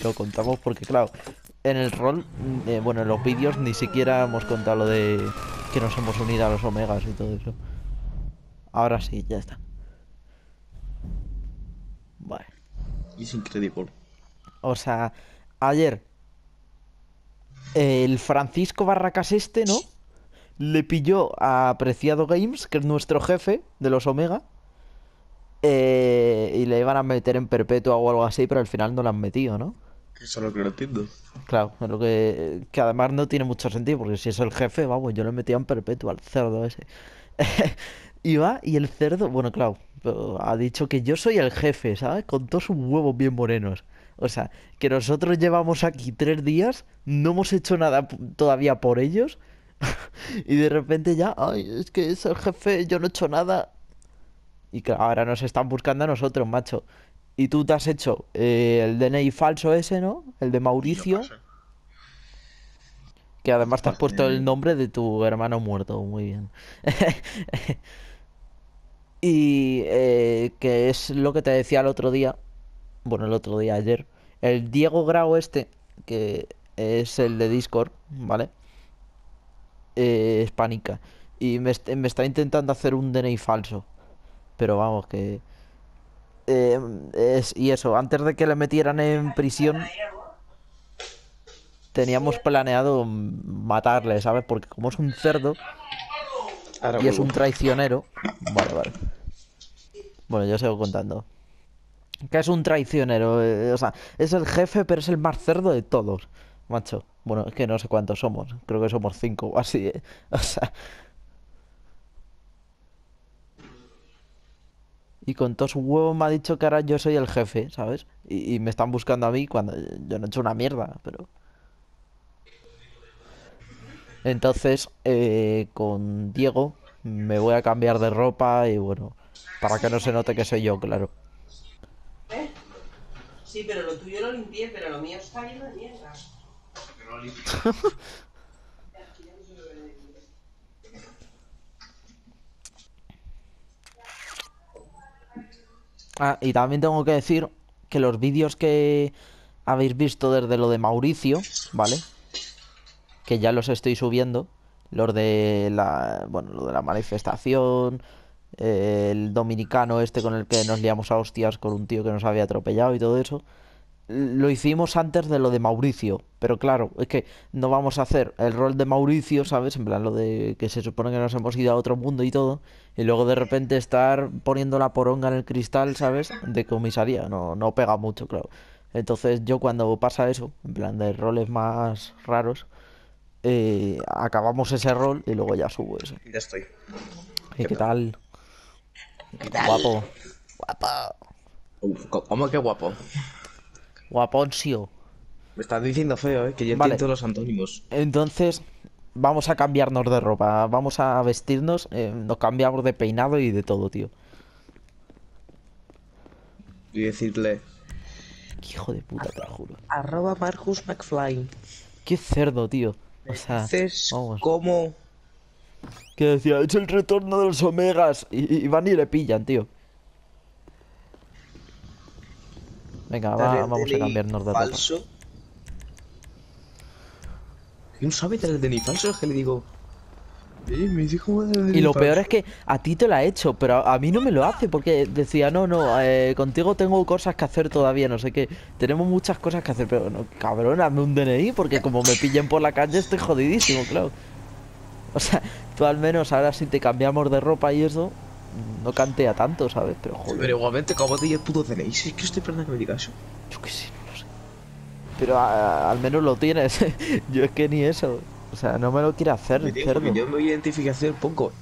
y lo contamos porque, claro, en el rol, eh, bueno, en los vídeos ni siquiera hemos contado lo de que nos hemos unido a los omegas y todo eso. Ahora sí, ya está. Vale. Es increíble. O sea, ayer el Francisco Barracas este, ¿no? Le pilló a Apreciado Games, que es nuestro jefe de los Omega. eh, y le iban a meter en perpetua o algo así, pero al final no lo han metido, ¿no? Eso es lo que no entiendo. Claro, lo que, que además no tiene mucho sentido, porque si es el jefe, vamos, yo le metía en perpetua al cerdo ese. Y va, y el cerdo, bueno, claro, ha dicho que yo soy el jefe, ¿sabes? Con todos sus huevos bien morenos. O sea, que nosotros llevamos aquí tres días, no hemos hecho nada todavía por ellos, y de repente ya, ay, es que es el jefe, yo no he hecho nada. Y que ahora nos están buscando a nosotros, macho. Y tú te has hecho eh, el DNI falso ese, ¿no? El de Mauricio. Que además te has puesto el nombre de tu hermano muerto, muy bien. Y eh, que es lo que te decía el otro día, bueno, el otro día, ayer, el Diego Grau este, que es el de Discord, ¿vale? Eh, es pánica. Y me, me está intentando hacer un DNI falso. Pero vamos, que... eh, es, y eso, antes de que le metieran en prisión, teníamos planeado matarle, ¿sabes? Porque como es un cerdo Ahora y es un traicionero... Vale, vale. Bueno, yo sigo contando. Que es un traicionero, eh, o sea, es el jefe, pero es el más cerdo de todos, macho. Bueno, es que no sé cuántos somos, creo que somos cinco o así, eh. O sea... Y con todos sus huevos me ha dicho que ahora yo soy el jefe, ¿sabes? Y, y me están buscando a mí cuando yo no he hecho una mierda, pero... Entonces, eh, con Diego me voy a cambiar de ropa y bueno, para que no se note que soy yo, claro. ¿Eh? Sí, pero lo tuyo lo limpié, pero lo mío está lleno de mierda. Ah, y también tengo que decir que los vídeos que habéis visto desde lo de Mauricio, ¿vale? Que ya los estoy subiendo. Los de la, bueno, lo de la manifestación, eh, el dominicano este con el que nos liamos a hostias con un tío que nos había atropellado y todo eso. Lo hicimos antes de lo de Mauricio, pero claro, es que no vamos a hacer el rol de Mauricio, ¿sabes? En plan, lo de que se supone que nos hemos ido a otro mundo y todo, y luego de repente estar poniendo la poronga en el cristal, ¿sabes? De comisaría, no, no pega mucho, claro. Entonces yo cuando pasa eso, en plan de roles más raros, eh, acabamos ese rol y luego ya subo ese. Ya estoy. ¿Y qué tal? Guapo. Guapo. Uf, co- ¿Cómo que guapo? Guaponcio. Me estás diciendo feo, ¿eh? Que yo Vale. entiendo los antónimos. Entonces, vamos a cambiarnos de ropa, vamos a vestirnos, eh, nos cambiamos de peinado y de todo, tío. Y decirle... Qué hijo de puta, te lo juro. Arroba Marcus McFly. Qué cerdo, tío. O sea, vamos. cómo... Que decía, es el retorno de los omegas. Y, y van y le pillan, tío. Venga, va- vamos a cambiarnos de ropa. falso. ¿Y no sabe el DNI falso? Es que le digo... Eh, me dijo Y lo peor es que a ti te lo ha hecho, pero a, a mí no me lo hace porque decía, no, no, eh, contigo tengo cosas que hacer todavía, no sé qué. Tenemos muchas cosas que hacer, pero no, cabrón, hazme un DNI porque como me pillen por la calle estoy jodidísimo, claro. O sea, tú al menos ahora si te cambiamos de ropa y eso, no cantea tanto, ¿sabes? Pero joder, Pero igualmente, ¿cómo te el puto DNI? Si es que estoy esperando que me diga eso. yo qué sé, no lo sé. Pero a- al menos lo tienes. Yo es que ni eso. O sea, no me lo quiere hacer, Me cerdo. yo en mi identificación pongo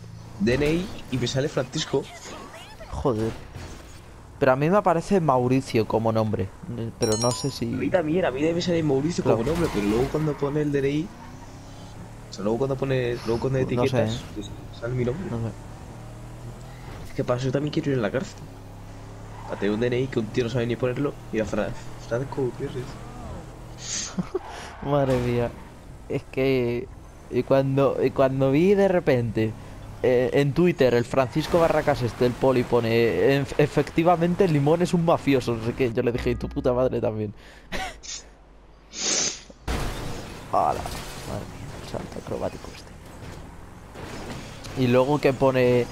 DNI y me sale Francisco. Joder. Pero a mí me aparece Mauricio como nombre. Pero no sé A mí si. también, a mí debe ser Mauricio Claro. como nombre, pero luego cuando pone el DNI... O sea, luego cuando pone... Luego cuando No sé, etiquetas, ¿eh? pues, sale mi nombre. No sé. ¿Qué pasa? Yo también quiero ir a la cárcel. A tener un DNI que un tío no sabe ni ponerlo y a Fran... Franco Gutiérrez. Madre mía. Es que. Y cuando, y cuando vi de repente eh, en Twitter el Francisco Barracas este, el poli, pone. "Ef- Efectivamente, Limón es un mafioso. No sé qué. Yo le dije, y tu puta madre también. ¡Hala! Madre mía, el salto acrobático este. Y luego que pone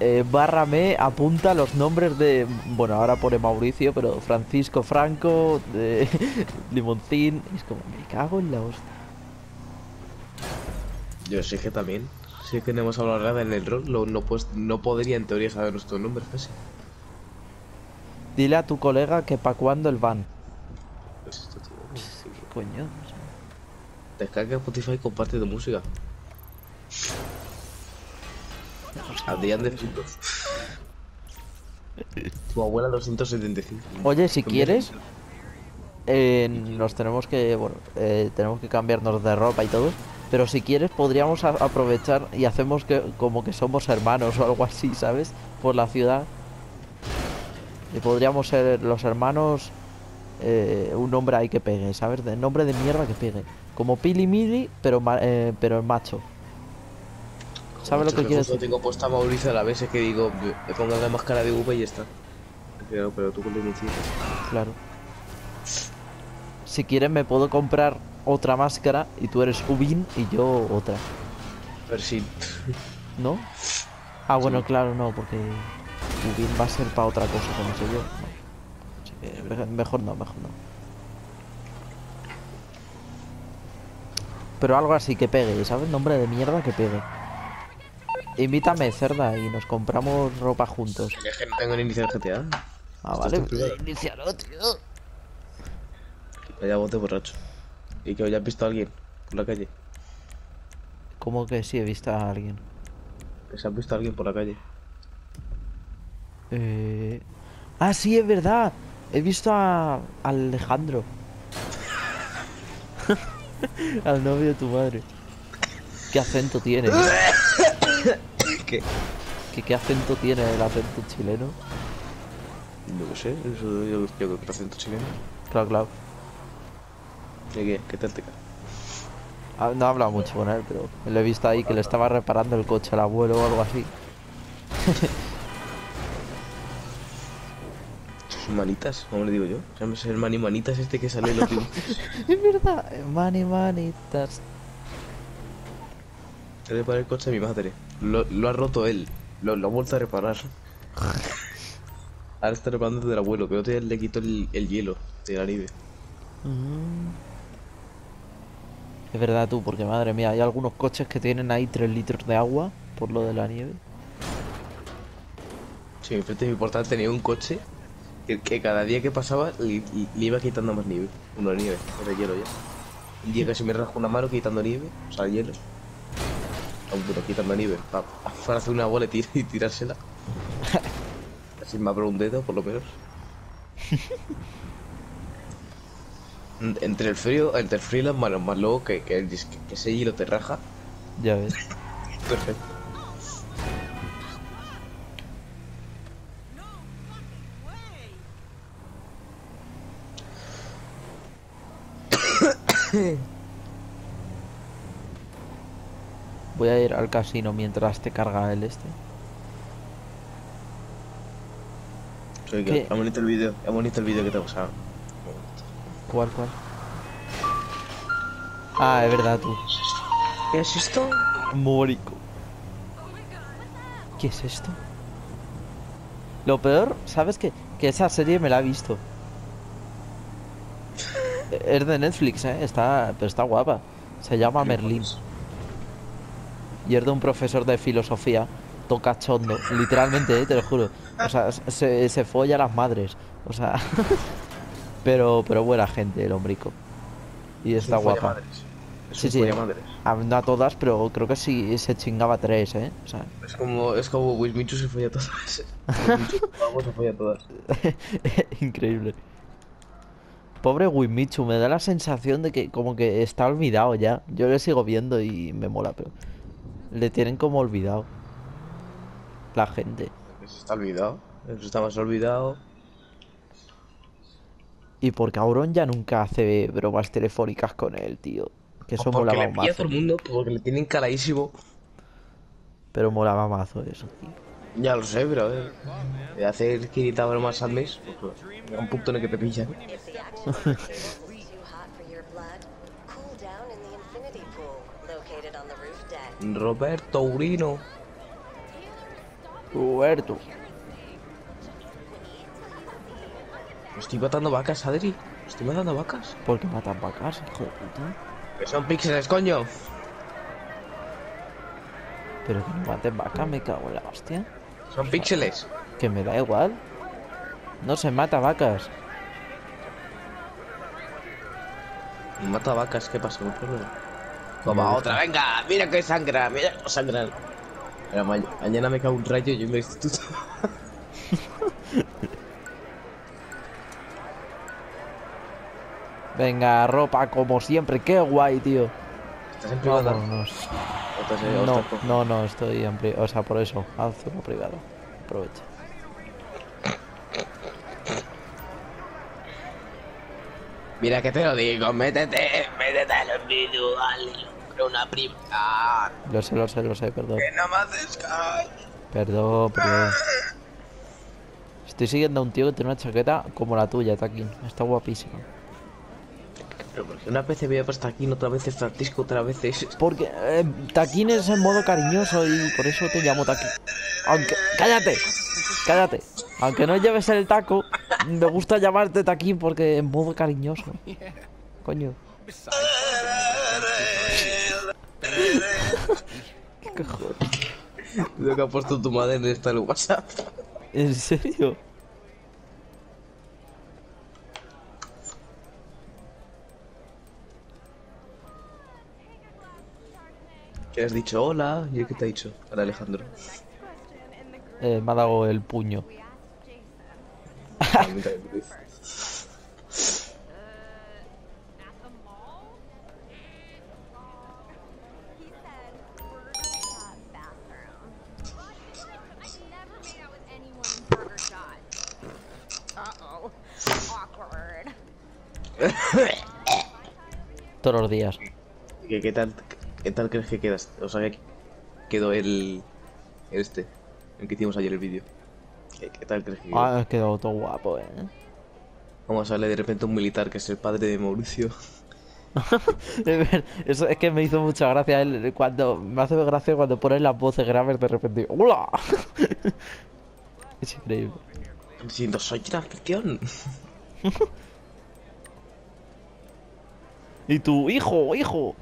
eh, barra me apunta los nombres de. Bueno, ahora pone Mauricio, pero Francisco Franco, de Limoncín. Es como, me cago en la hostia. Yo sé que también. Si es que no hemos hablado nada en el rol, no, pues, no podría en teoría saber nuestros nombres casi. Dile a tu colega que pa' cuando el van. Pues esto, tío, ¿Qué coño? Descarga Spotify y comparte tu música. Adrián de Frutos. Tu abuela 275. Oye, si quieres, eh, nos tenemos que, bueno, eh, tenemos que cambiarnos de ropa y todo. Pero si quieres, podríamos aprovechar y hacemos que como que somos hermanos o algo así, ¿sabes? Por la ciudad. Y podríamos ser los hermanos, eh, un nombre ahí que pegue, ¿sabes? De nombre de mierda que pegue. Como Pili Mili, pero, eh, pero en macho. ¿Sabes lo que quiero decir? tengo puesta a Mauricio a la vez, es que digo, me pongo la máscara de V y ya está. Pero, pero tú con el Claro. Si quieres, me puedo comprar otra máscara y tú eres Ubin y yo otra. A ver si. ¿No? Ah, bueno, Sí. claro, no, porque Ubin va a ser para otra cosa, no sé yo. No. Así que me- mejor no, mejor no. Pero algo así que pegue, ¿sabes? Nombre de mierda que pegue. Invítame, cerda, y nos compramos ropa juntos. Es que no tengo ni iniciar GTA. Ah, vale. Inicialo, tío. Vaya bote borracho. Y que hoy has visto a alguien por la calle. ¿Cómo que sí he visto a alguien? Que se has visto a alguien por la calle. Eh... Ah, sí, es verdad. He visto a a Alejandro. Al novio de tu madre. ¿Qué acento tiene? ¿Qué? ¿Qué, qué acento tiene el acento chileno? No sé, eso yo, yo creo que el acento chileno. Claro, claro. ¿Qué, qué, qué tal te cae? Ah, No he hablado mucho con él, pero lo he visto ahí que le estaba reparando el coche al abuelo o algo así. Manitas, ¿cómo le digo yo? O sea, es el mani manitas este que sale en los. Es verdad. Mani, manitas. Le para el coche a mi madre. Lo, lo ha roto él. Lo, lo ha vuelto a reparar. Ahora está reparando del abuelo, pero día le quitó el, el hielo de la nieve. Mm. Es verdad tú, porque madre mía, hay algunos coches que tienen ahí 3 litros de agua por lo de la nieve. Sí, enfrente de mi portal tenía un coche que, que cada día que pasaba le, le iba quitando más nieve. Uno de nieve, era hielo ya. Un día casi me rasco una mano quitando nieve, o sea, hielo. Aún bueno, quitando nieve, pa- pa- para hacer una bola y, tir- y tirársela. Así me abro un dedo, por lo menos. En- Entre el frío, entre el frío y las manos, más luego que, que, que, que ese hielo te raja. Ya ves. Perfecto. Voy a ir al casino mientras te carga el este. Soy es bonito el vídeo, es bonito el vídeo que te ha pasado. ¿Cuál, cuál? Ah, es verdad tú. ¿Qué es esto? Mórico. ¿Qué es esto? Lo peor, ¿sabes qué? Que esa serie me la he visto. Es de Netflix, ¿eh? Está, pero está guapa. Se llama Merlín. Y es de un profesor de filosofía, tocachondo. Literalmente, ¿eh? te lo juro. O sea, se, se folla a las madres. O sea... pero, pero buena gente, el hombrico. Y está un guapa. Es Sí, sí. A- No a todas, pero creo que sí se chingaba tres, ¿eh? O sea, Es como, es como Wismichu se folla a todas. Wismichu, Vamos, se folla a todas. increíble. Pobre Wimichu, me da la sensación de que como que está olvidado ya. Yo le sigo viendo y me mola, pero le tienen como olvidado. La gente. Eso está olvidado. Eso está más olvidado. Y porque Auron ya nunca hace bromas telefónicas con él, tío. Que eso porque molaba le pilla mazo. todo el mundo, porque le tienen caladísimo. Pero molaba mazo eso, tío. Ya lo sé, pero a ver. De hacer 500 bromas al mes, pues llega un punto en el que te pillan. Roberto Urino. Roberto. Estoy matando vacas, Adri. Estoy matando vacas. ¿Por qué matan vacas, hijo de puta? Que son píxeles, coño. Pero que no maten vacas, me cago en la hostia. Son píxeles. Que me da igual. No se mata vacas. Mata vacas, ¿qué pasa? No problema. Toma, otra, venga, mira que sangra, mira que sangra. Pero ma- mañana me cago un rayo y yo en el instituto. Venga, ropa como siempre. Qué guay, tío. Estás en privada. Vámonos. O estás en- o No, con- no, no, estoy en privado. O sea, por eso. Haz uno privado. Aprovecha. Mira que te lo digo, métete, una privada. Lo sé, lo sé, lo sé, perdón. Que no me haces caso. Perdón, perdón. Estoy siguiendo a un tío que tiene una chaqueta como la tuya, Taquín. Está guapísima. Pero porque una vez voy a estar aquí, otra vez es Francisco, otra vez es... Porque eh, Taquín es en modo cariñoso y por eso te llamo Taquín. Aunque. ¡Cállate! ¡Cállate! Aunque no lleves el taco, me gusta llamarte Taquín porque en modo cariñoso. Coño. ¿Qué cojones? Lo que ha puesto tu madre en esta el WhatsApp. ¿En serio? ¿Qué has dicho? Hola. ¿Y que te ha dicho? Para Alejandro. Eh, me ha dado el puño. Todos los días. ¿Qué, qué tal, ¿Qué tal crees que quedas? O sea, que quedó el... Este. El que hicimos ayer el vídeo. ¿Qué, qué tal crees que quedó? Ah, quedado todo guapo, eh. Vamos a sale de repente un militar que es el padre de Mauricio. Eso es que me hizo mucha gracia él cuando me hace gracia cuando ponen las voces graves de repente. ¡Hola! es increíble. Diciendo, soy transmisión. Y tu hijo, hijo.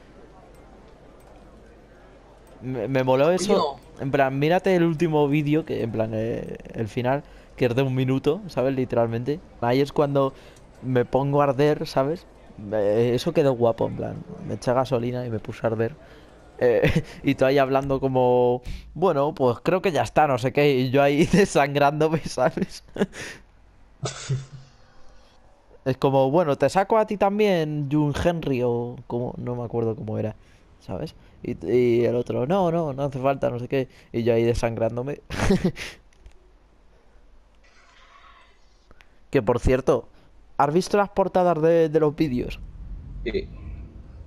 Me, me moló eso. En plan, mírate el último vídeo, que en plan, eh, el final, que es de un minuto, ¿sabes? Literalmente. Ahí es cuando me pongo a arder, ¿sabes? Eso quedó guapo, en plan. Me eché gasolina y me puse a arder. Eh, y tú ahí hablando como, bueno, pues creo que ya está, no sé qué. Y yo ahí desangrándome, ¿sabes? Es como, bueno, te saco a ti también, Jun Henry, o como, no me acuerdo cómo era, ¿sabes? Y, y el otro, no, no, no hace falta, no sé qué. Y yo ahí desangrándome. Que por cierto, ¿has visto las portadas de, de los vídeos? Sí.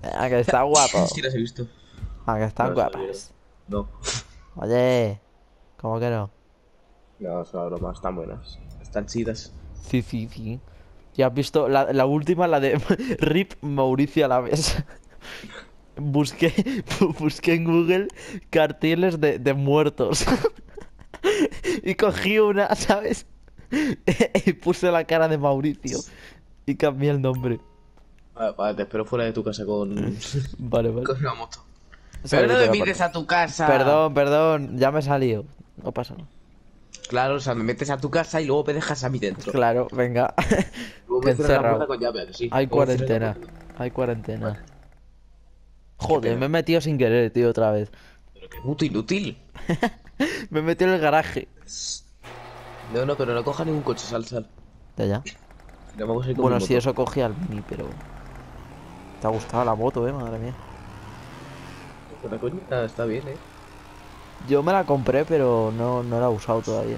Ah, que está guapo. Sí, las he visto. Ah, que están No, guapas. No. Oye, ¿cómo que no? No, son bromas, están buenas. Están chidas. Sí, sí, sí. ¿Ya has visto la, la última, la de Rip Mauricio Alaves? Busqué, busqué en Google carteles de, de muertos. Y cogí una, ¿sabes? Y puse la cara de Mauricio. Y cambié el nombre. Vale, vale, te espero fuera de tu casa con, Vale, vale. con una moto. Sabes Pero no me a tu casa. Perdón, perdón, ya me he salido. No pasa nada. Claro, o sea, me metes a tu casa y luego me dejas a mí dentro. Claro, venga. Luego me cierras la puerta con llave, ¿a que sí. Hay cuarentena. Hay cuarentena. Joder, pena. me he metido sin querer, tío, otra vez. Pero qué puto inútil. Me he metido en el garaje. No, no, pero no coja ningún coche, sal, sal. Ya, ya. No vamos a ir Bueno, si eso cogía al mini, pero. Te ha gustado la moto, eh, madre mía. La coña ah, está bien, eh. Yo me la compré, pero no, no la he usado todavía.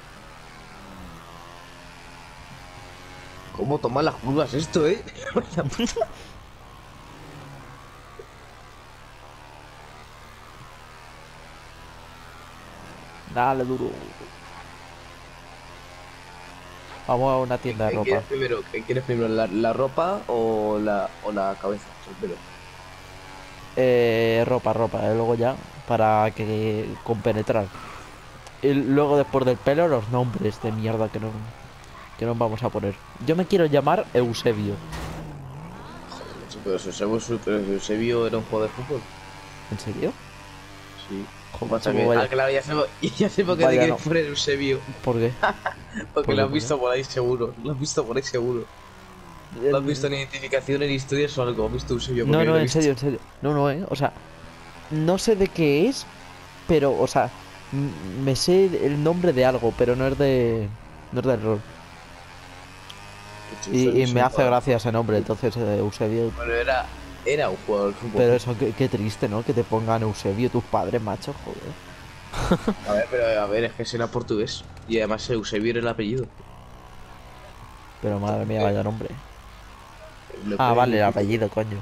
¿Cómo toma las curvas esto, eh? Dale duro. Vamos a una tienda de ¿Qué ropa. quieres primero? ¿Qué quieres primero? ¿La, la ropa o la, o la cabeza? Eh, ropa, ropa, eh, luego ya, para que compenetrar. Y luego después del pelo, los nombres de mierda que no que nos vamos a poner. Yo me quiero llamar Eusebio. Pero Eusebio, era un jugador de fútbol. ¿En serio? Sí. Joder, que, vaya- ah, claro, ya sé, por- ya sé por qué te quieres poner Eusebio. ¿Por qué? Porque qué, lo has por visto por ahí seguro. Lo has visto por ahí seguro. Lo has visto en identificación, en historias o algo. Has visto Eusebio. No, no, en visto. serio, en serio. No, no, eh. O sea, no sé de qué es, pero, o sea, me sé el nombre de algo, pero no es de. No es del rol. Y, me hace gracia ese nombre, entonces eh, Eusebio. Bueno, era, era un jugador de fútbol. Pero eso, qué, qué triste, ¿no? Que te pongan Eusebio tus padres, macho, joder. A ver, pero a ver, es que será portugués. Y además Eusebio era el apellido. Pero madre mía, vaya nombre. Ah, vale, el apellido, coño.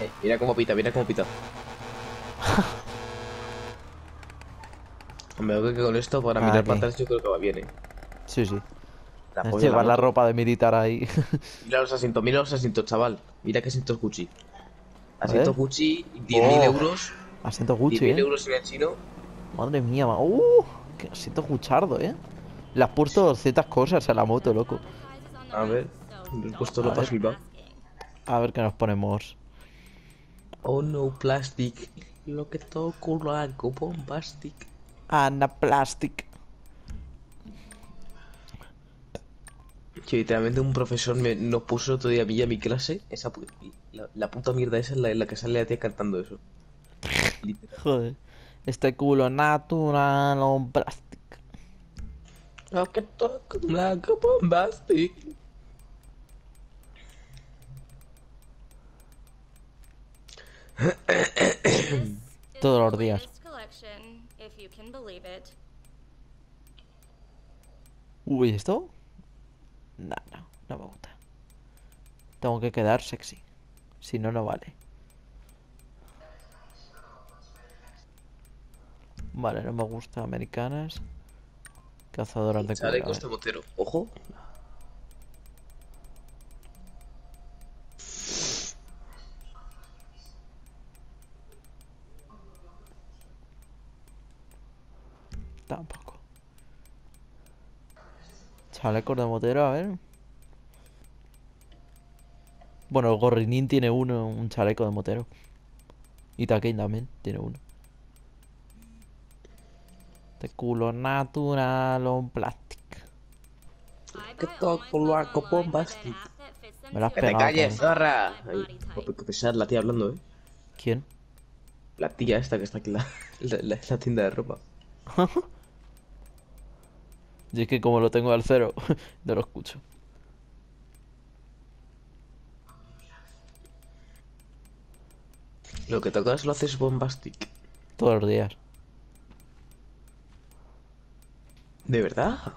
Eh, mira cómo pita, mira cómo pita. Me veo que con esto para Ah, mirar ok. para atrás yo creo que va bien, eh. Sí, sí. La Es llevar la ropa de militar ahí. Mira los asientos, mira los asientos, chaval. Mira qué asientos Gucci. Asientos. Gucci, 10.000 Oh. euros. Asiento Gucci, 10.000 ¿eh? euros en el chino. Madre mía, ma- ¡Uh! ¡Qué asiento guchardo, eh! Le has puesto ciertas cosas a la moto, loco. A ver, le he puesto ropa flipado. A ver qué nos ponemos. Oh no, plastic. Lo que toco lo hago bombastic. Ana Plastic. Que literalmente un profesor me, nos puso otro día a mí y a mi clase. Esa, la, la puta mierda esa es la, la que sale la tía cantando eso. Joder. Este culo natural o plastic. Lo que toco lo hago bombastic. Todos los días. Uy, ¿esto? No, no, no me gusta. Tengo que quedar sexy. Si no, no vale. Vale, no me gusta. Americanas. Cazadoras de a Costa ver. Motero. Ojo. Chalecos de motero, a ver. Bueno, el Gorrinin tiene uno, un chaleco de motero. Y Takein también tiene uno. De culo natural o plástico. Que toco lo hago bombastic. Me lo has Que te pegado. calles, zorra. Qué pesar la tía hablando, eh. ¿Quién? La tía esta que está aquí en la, la, la- la tienda de ropa. Y es que como lo tengo al cero, no lo escucho. Lo que tocas lo haces bombastic. Todos los días. ¿De verdad?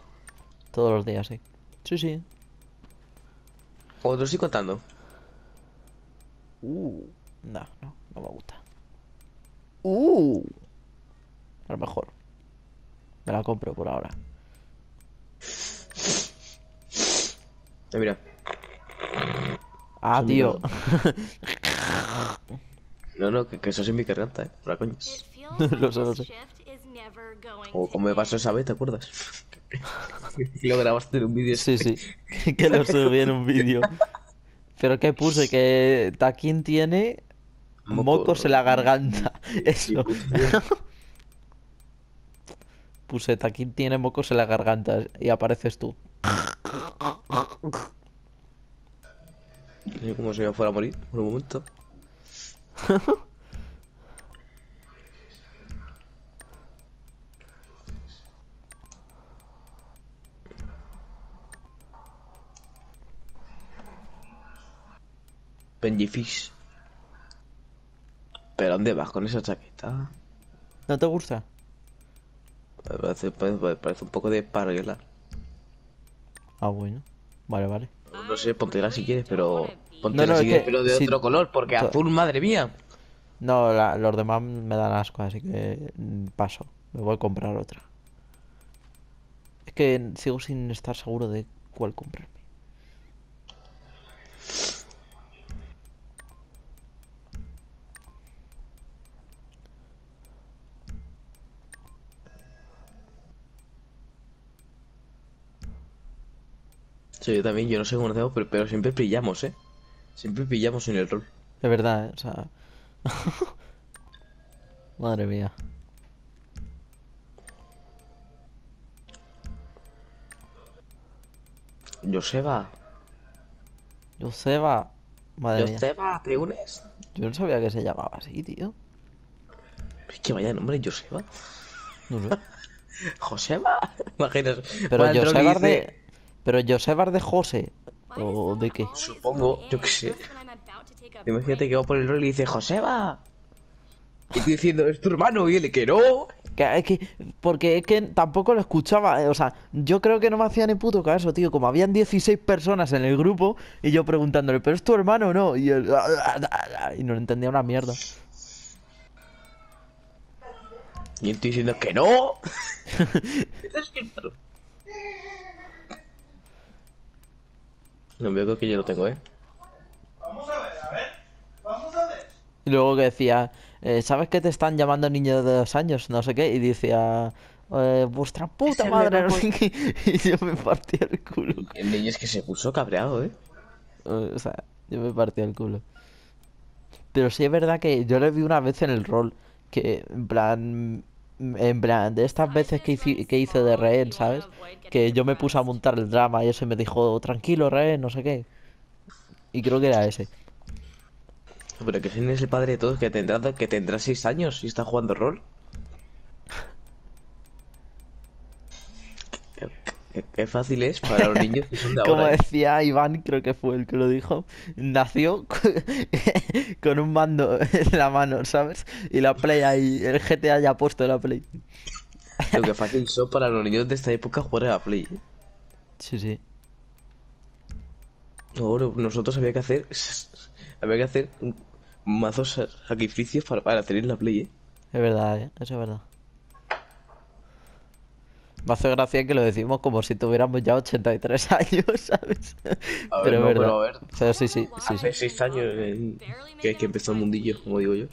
Todos los días, sí. Sí, sí. ¿O te lo estoy contando? Uh, no, no, no me gusta. Uh, a lo mejor. Me la compro por ahora. Eh, mira. Ah, tío. No, no, que, que eso es en mi garganta, eh. Por la coña. Lo sé, lo sé. O como me pasó esa vez, ¿te acuerdas? lo grabaste en un vídeo. Sí, sí. que lo subí en un vídeo. Pero que puse que Taquín tiene Moco- mocos en la garganta. Eso. Puse Taquín tiene mocos en la garganta y apareces tú. No sé cómo se me fuera a morir por un momento. Benji Fish. ¿Pero dónde vas con esa chaqueta? ¿No te gusta? Me parece, parece, parece un poco de parguela. Ah, bueno. Vale, vale. No sé, póntela si quieres, pero. Póntela No, no, si es quieres, que pero de otro color, porque to- azul, madre mía. No, la- los demás me dan asco, así que mm, paso. Me voy a comprar otra. Es que sigo sin estar seguro de cuál comprarme. Sí, yo también, yo no sé cómo hacemos, pero, pero siempre pillamos, ¿eh? Siempre pillamos en el rol. Es verdad, ¿eh? O sea... Madre mía. Joseba, Joseba. Madre mía. Joseba, ¿te unes? Yo no sabía que se llamaba así, tío. Es que vaya nombre, Joseba. No sé. Joseba. Imaginas. Pero dice- de... Pero Josebar de José. ¿O de qué? Supongo, yo qué sé. Imagínate que va por el rol y dice, Joseba. Y tú diciendo, es tu hermano, y él que no. Que, es que, porque es que tampoco lo escuchaba, eh, o sea, yo creo que no me hacía ni puto caso, tío, como habían 16 personas en el grupo y yo preguntándole, ¿pero es tu hermano o no? Y él, y no entendía una mierda. Y estoy diciendo que no. no veo que yo lo tengo, ¿eh? Y luego que decía, eh, ¿sabes que te están llamando niño de dos años? No sé qué, y decía, "Eh, vuestra puta madre, me no sé qué", y yo me partía el culo. El niño es que se puso cabreado, ¿eh? Eh, O sea, yo me partía el culo. Pero sí es verdad que yo le vi una vez en el rol que, en plan, en plan, de estas veces que hice, que hice de rehén, ¿sabes? Que yo me puse a montar el drama y ese me dijo, tranquilo, rehén, no sé qué. Y creo que era ese. Pero que ese es el padre de todos, que tendrá, que tendrá seis años y está jugando rol. Qué, fácil es para los niños que son de Como ahora. ¿eh? decía Iván, creo que fue el que lo dijo, nació con un mando en la mano, ¿sabes? Y la Play ahí, el GTA ya ha puesto la Play. Lo que fácil son para los niños de esta época jugar a la Play. ¿eh? Sí, sí. Ahora, nosotros había que hacer. Había que hacer mazos sacrificios para, para tener la Play, ¿eh? Es verdad, ¿eh? Eso es verdad. Me hace gracia que lo decimos como si tuviéramos ya 83 años, ¿sabes? A ver, Pero es verdad. pero a ver. Pero sí, sí, sí, sí. Hace seis años eh, que, que empezó el mundillo, como digo yo.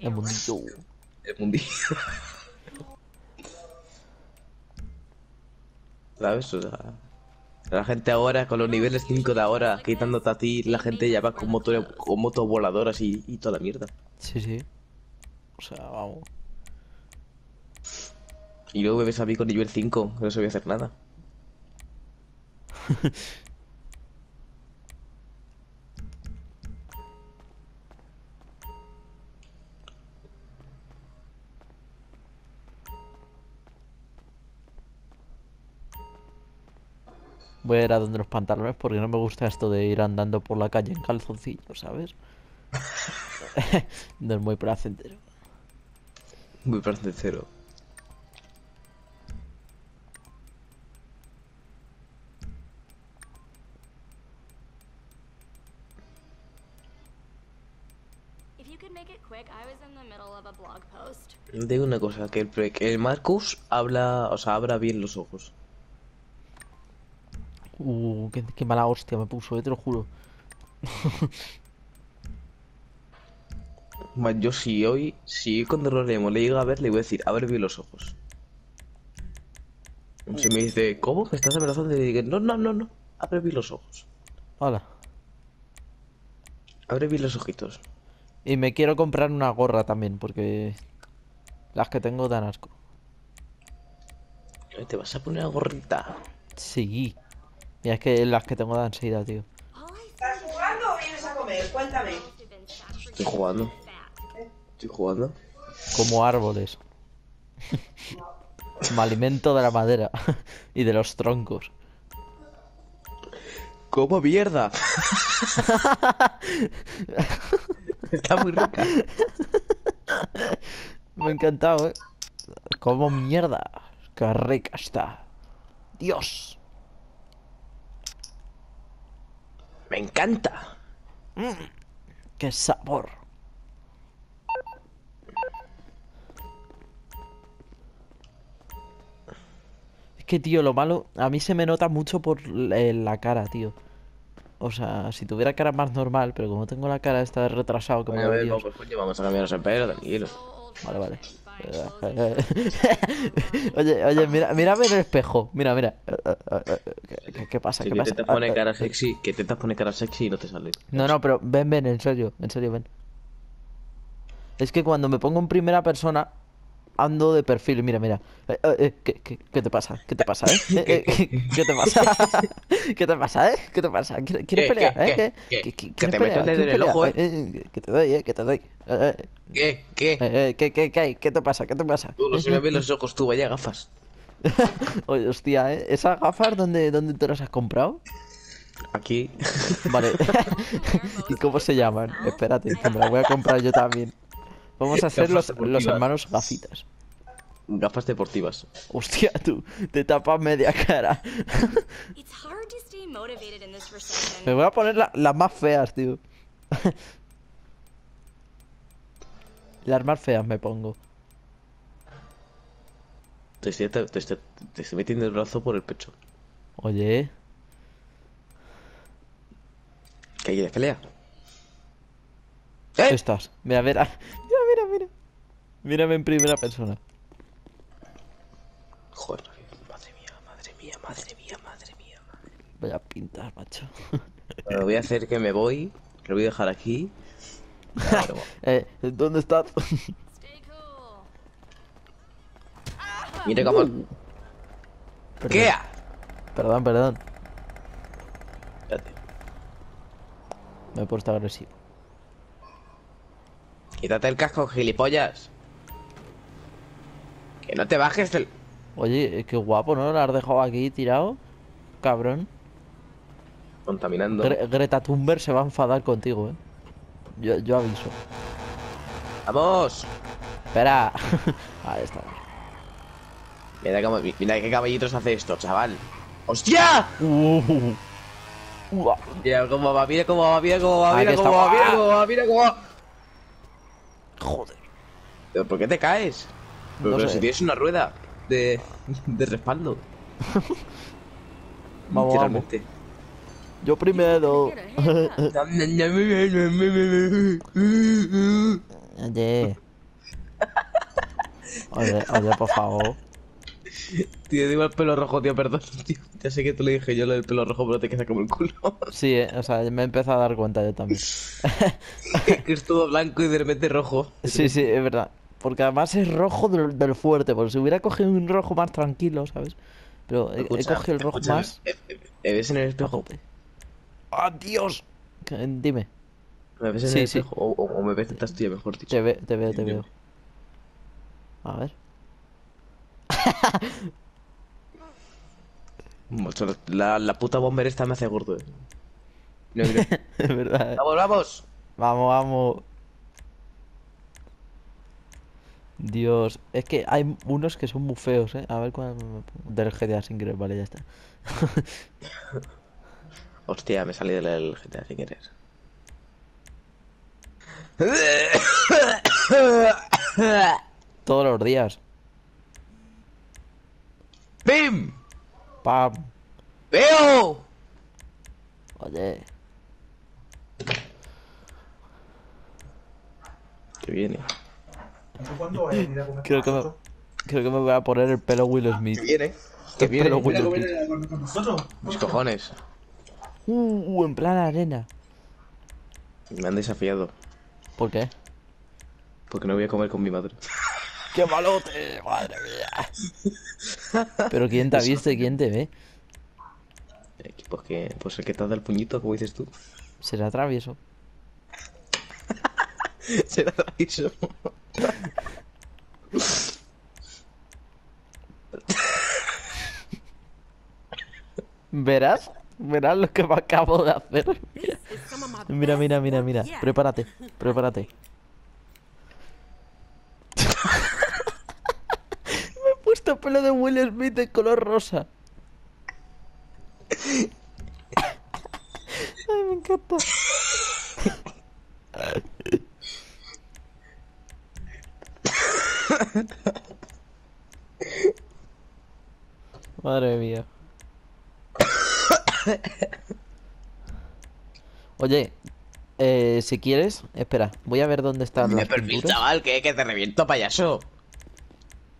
El mundillo. El mundillo. ¿Sabes? O sea, la gente ahora con los niveles 5 de ahora, quitándote a ti, la gente ya va con, motor, con motos voladoras y, y toda la mierda. Sí, sí. O sea, vamos. Y luego me ves a mí con nivel 5, que no sabía hacer nada. Voy a ir a donde los pantalones porque no me gusta esto de ir andando por la calle en calzoncillos, ¿sabes? No es muy placentero. Muy placentero. Digo una cosa, que el, el Marcus habla, o sea, abra bien los ojos. Uh, qué, qué mala hostia me puso, eh, te lo juro. Yo si hoy, si hoy cuando rolemos le digo a ver, le voy a decir, abre bien los ojos. Si me dice, ¿cómo? ¿Me estás amenazando? Le digo, no, no, no, no, abre bien los ojos. Hola. Abre bien los ojitos. Y me quiero comprar una gorra también porque las que tengo dan asco. Te vas a poner una gorrita. Sí. Y es que las que tengo dan sida, tío. ¿Estás jugando o vienes a comer? Cuéntame. Estoy jugando. Estoy jugando. Como árboles. Me alimento de la madera y de los troncos. ¡Como mierda! Está muy rica. Me ha encantado, eh. Como mierda. Qué rica está. Dios. Me encanta. Qué sabor. Es que, tío, lo malo, a mí se me nota mucho por eh, la cara, tío. O sea, si tuviera cara más normal, pero como tengo la cara esta de retrasado que me a ver, Dios. pues coño, vamos a cambiarnos en pelo, tranquilo. Vale, vale. Oye, oye, mira, mírame en el espejo. Mira, mira. Eh, eh, eh, ¿Qué, qué pasa? ¿Qué pasa? te pone Ah, eh, cara sexy, que te pone cara sexy y no te sale. No, no, pero ven, ven, en serio, en serio, ven. Es que cuando me pongo en primera persona, ando de perfil, mira, mira. Eh, eh, eh, ¿qué, qué, qué te pasa? ¿Qué te pasa, eh? Eh, eh, ¿qué, te pasa? ¿Qué te pasa, eh? ¿Qué te pasa? ¿Quieres, quieres ¿Qué, pelear, eh? qué, Que te meto en ¿Quieres el ojo? Eh, Que te doy, eh, que te doy. ¿Qué? ¿Qué? ¿Qué, qué, qué hay? ¿Qué te pasa? ¿Qué te pasa? Tú no se me ven los ojos, tú vaya gafas. Oye, hostia, ¿eh? ¿Esas gafas dónde, dónde te las has comprado? Aquí. Vale. ¿Y cómo se llaman? Espérate, que me las voy a comprar yo también. Vamos a Gafas los, hermanos gafitas. Gafas deportivas. Hostia, tú, te tapas media cara. Me voy a poner la- las más feas, tío. Las más feas me pongo. Te estoy, te, te estoy- te estoy metiendo el brazo por el pecho. Oye, ¿Qué quieres pelea? ¿qué ¡Eh! estás? Mira, mira, mira, mira, mira. Mírame en primera persona. Joder, madre mía, madre mía, madre mía, madre mía. Vaya pintas, macho. Bueno, voy a hacer que me voy. Lo voy a dejar aquí. Claro. Eh, ¿dónde estás? Mira cómo. ¿Qué? Perdón, perdón. Espérate. Me he puesto agresivo. Quítate el casco, gilipollas. Que no te bajes del. Oye, eh, qué guapo, ¿no? La has dejado aquí tirado. Cabrón. Contaminando. Gre- Greta Thunberg se va a enfadar contigo, eh. Yo, yo aviso. ¡Vamos! Espera. Ahí está. Mira, cómo- mira qué caballitos hace esto, chaval. ¡Hostia! Uh. Mira cómo va, mira cómo va, mira cómo va, mira que cómo va, mira cómo va, mira cómo va. ¿Pero por qué te caes? Pero, No pero sé. si tienes una rueda de, de respaldo. Vamos. Yo primero. Oye. Oye, oye, por favor. Tío, digo el pelo rojo, tío, perdón, tío. Ya sé que tú le dije yo lo del pelo rojo, pero te queda como el culo. Sí, eh, o sea, me he empezado a dar cuenta yo también. que es todo blanco y de repente rojo. Sí, sí, es verdad. Porque además es rojo del, del fuerte. Porque si hubiera cogido un rojo más tranquilo, ¿sabes? Pero he, he cogido el rojo escucha, más ¿Me me ves en el espejo? ¡Ah, Dios! Dime, ¿Me ves en Sí, el sí. espejo? O, me ves detrás tuya, mejor dicho. te, ve- te veo, te veo. A ver. La, la puta bomber esta me hace gordo, eh. Mira, mira. Es verdad. eh. ¡Vamos, vamos! Vamos, vamos. Dios, es que hay unos que son muy feos, ¿eh? A ver cuál me pongo. Del GTA sin querer, vale, ya está. Hostia, me salí del del GTA sin querer. Todos los días. ¡Bim! ¡Pam! ¡Veo! Oye. Que viene. ¿Cuándo vais a ir a comer Creo que me, con creo que me voy a poner el pelo Will Smith. Que viene. Que Que viene. pelo Will? Smith. ¿Vais a comer con nosotros? Mis cojones. Uh, uh, en plan arena. Me han desafiado. ¿Por qué? Porque no voy a comer con mi madre. ¡Qué malote! ¡Madre mía! Pero ¿quién te ha visto y quién te ve? Eh, Pues que. Pues el que te ha dado el puñito, como dices tú. Será travieso. Será travieso. ¿Verás? Verás lo que me acabo de hacer. Mira, mira, mira, mira. Prepárate, prepárate. me he puesto pelo de Will Smith de color rosa. Ay, me encanta. Madre mía. Oye, eh, si quieres, espera, voy a ver dónde están Me las permite, pinturas. chaval, que, que te reviento, payaso.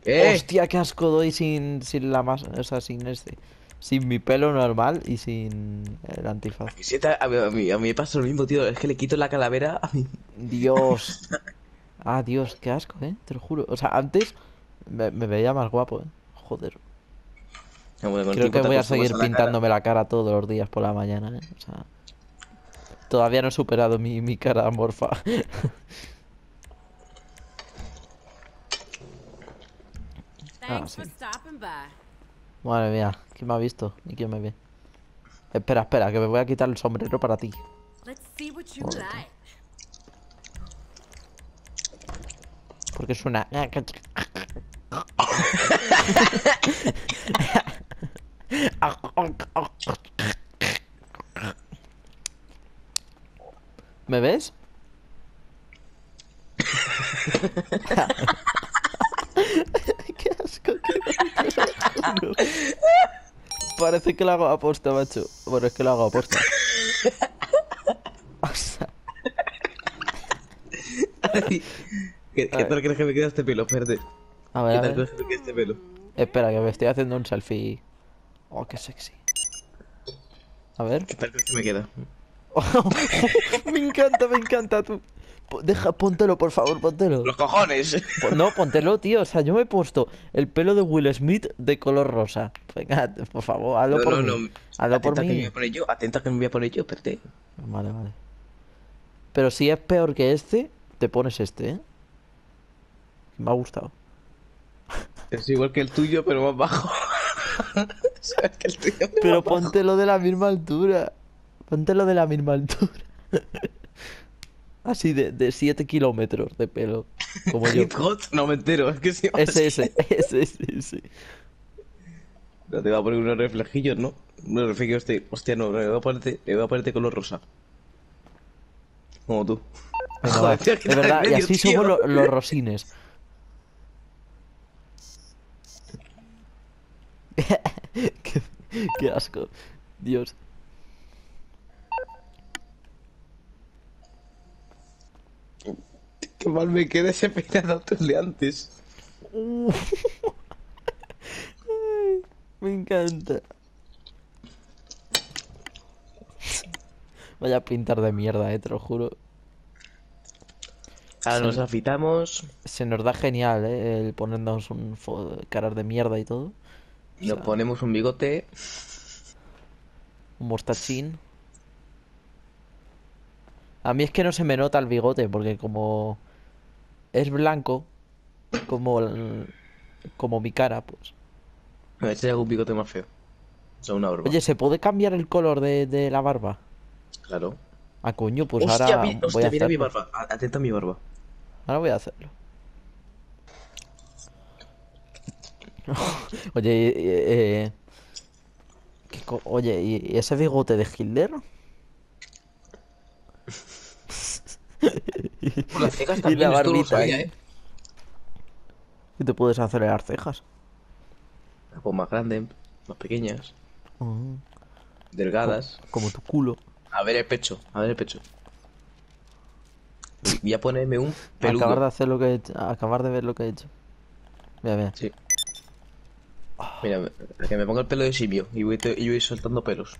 ¡Eh! Hostia, qué asco doy sin, sin la más, o sea, sin este. Sin mi pelo normal y sin el antifaz. A mí, a, mí, a mí me pasa lo mismo, tío. Es que le quito la calavera a mí. Dios. Ah, Dios, qué asco, eh. Te lo juro. O sea, antes me, me veía más guapo, eh. Joder. Ah, bueno, Creo que voy a seguir la cara. pintándome la cara todos los días por la mañana, eh. O sea. Todavía no he superado mi, mi cara amorfa. Thanks sí. Madre mía, ¿quién me ha visto? Ni quién me ve. Espera, espera, que me voy a quitar el sombrero para ti. Let's Porque suena. ¿Me ves? Qué asco, qué asco. Parece que lo hago a posta, macho. Bueno, es que lo hago a posta. O sea, ¿Qué, qué tal crees que me queda este pelo? Espérate. a ¿Qué ver, a tal ver. crees que me queda este pelo? Espera, que me estoy haciendo un selfie. Oh, qué sexy. A ver. ¿Qué tal crees que me queda? me encanta, me encanta tú. Deja, póntelo, por favor, póntelo. ¡Los cojones! No, póntelo, tío. O sea, yo me he puesto el pelo de Will Smith de color rosa. Venga, por favor, hazlo No, por no, mí. no. Hazlo por Atenta que me mí. voy a poner yo. Atenta que me voy a poner yo, espérate. Vale, vale. Pero si es peor que este, te pones este, ¿eh? Me ha gustado. Es igual que el tuyo, pero más bajo. ¿Sabes que el tuyo es Pero más bajo? póntelo de la misma altura. Póntelo de la misma altura. Así de, de 7 kilómetros de pelo. Como yo. No me entero. Es que si Ese, ese, ese, ese, ese. No, te voy a poner unos reflejillos, ¿no? Unos reflejillos de... Hostia, no, le voy a ponerte, le voy a ponerte color rosa. Como tú. Joder, va. De verdad, y así tío. somos lo- los rosines. qué, qué asco. Dios. Qué mal me queda ese peinado de antes. Me encanta. Vaya a pintar de mierda, eh, te lo juro. Ahora nos afitamos, Se nos da genial, eh, el ponernos un caras de mierda y todo. Nos ponemos un bigote. Un mostachín. A mí es que no se me nota el bigote, porque como es blanco, como, el- como mi cara, pues. A ver si hago un bigote más feo. O sea, una barba. Oye, ¿se puede cambiar el color de, de la barba? claro. Ah, coño, pues hostia, ahora mi- voy hostia, a mira mi barba. Atenta a mi barba. Ahora voy a hacerlo. Oye, eh, eh, ¿qué co- oye, ¿y y ese bigote de Hitler? Por las cejas Y también, la esto no lo barbita sabía, ahí. ¿eh? Y te puedes acelerar cejas. Pues más grandes, más pequeñas, Ah, delgadas. como tu culo. A ver el pecho, a ver el pecho. Voy a ponerme un peludo. Acabar de hacer lo que he hecho. Acabar de ver lo que he hecho. Mira, mira. Sí. Mira, que me ponga el pelo de simio y voy, te- y voy soltando pelos.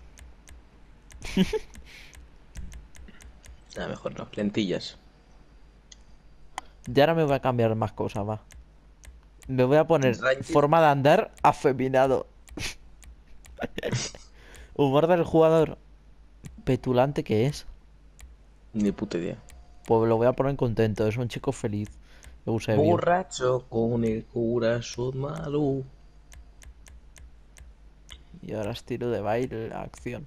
Nada, mejor no. Lentillas. Y ahora me voy a cambiar más cosas, va. Me voy a poner forma de andar afeminado. Humor del jugador petulante que es. Ni puta idea. Pues lo voy a poner contento. Es un chico feliz. Eusebio. Borracho con el corazón malo. Y ahora estilo de baile, acción.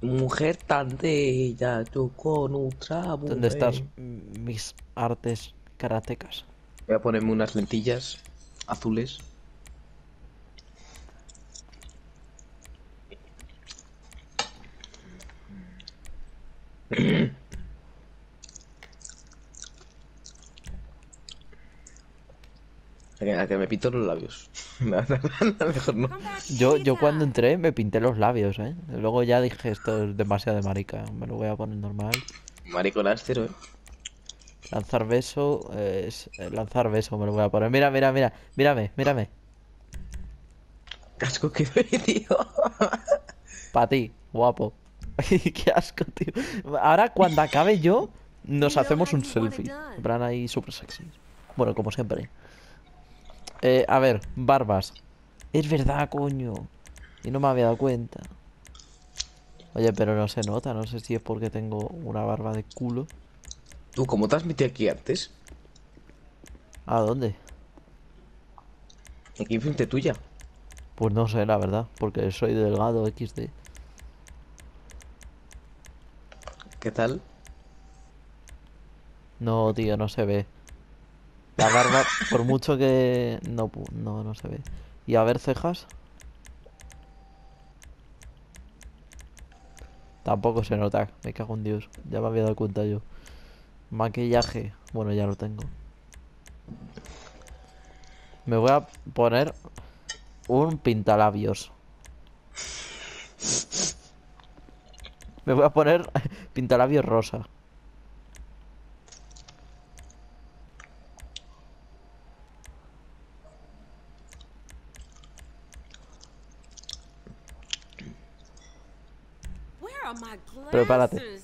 Mujer tan bella, yo con otra mujer. ¿Dónde estás mis artes karatecas? Voy a ponerme unas lentillas azules. A que, me pinto los labios. Nada, mejor no. Come back Yo, yo cuando entré me pinté los labios, ¿eh? Luego ya dije esto es demasiado de marica. Me lo voy a poner normal. Maricón ástero, eh. Lanzar beso es... eh, Lanzar beso me lo voy a poner. Mira, mira, mira. Mírame, mírame. Casco que doy, tío. Pa' ti, guapo. Qué asco, tío. Ahora, cuando acabe yo, nos hacemos un selfie. Plan ahí súper sexy. Bueno, como siempre. Eh, a ver, barbas. Es verdad, coño. Y no me había dado cuenta. Oye, pero no se nota. No sé si es porque tengo una barba de culo. Tú, ¿cómo te has metido aquí antes? ¿A dónde? Aquí enfrente tuya. Pues no sé, la verdad. Porque soy delgado XD. ¿Qué tal? No, tío, no se ve. La barba, por mucho que... No, no, no se ve. Y a ver cejas. Tampoco se nota. Me cago en Dios. Ya me había dado cuenta yo. Maquillaje. Bueno, ya lo tengo. Me voy a poner un pintalabios. Me voy a poner pintalabios rosa. Prepárate.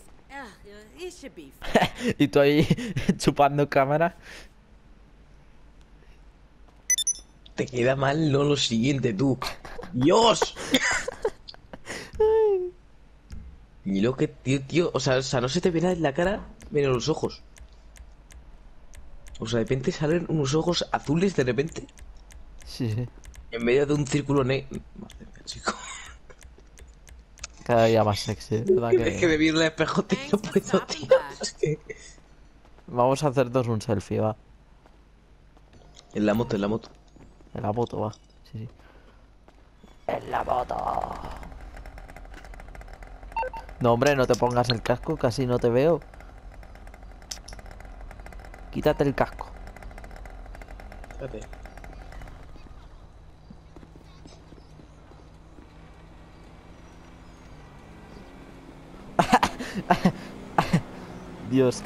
Y tú ahí chupando cámara. Te queda mal, no lo siguiente, tú. ¡Dios! Y lo que, tío, tío, o sea, o sea, no se te ve nada en la cara, menos los ojos. O sea, de repente salen unos ojos azules de repente, Sí, sí. en medio de un círculo negro. Madre mía, chico. Cada día más sexy. ¿verdad Es que que... me vi en el espejo, tío, puedo, tío. Es que... Vamos a hacernos un selfie, va. En la moto, en la moto. En la moto, va. Sí, sí. En la moto. No, hombre, no te pongas el casco, casi no te veo. Quítate el casco. Espérate. Dios.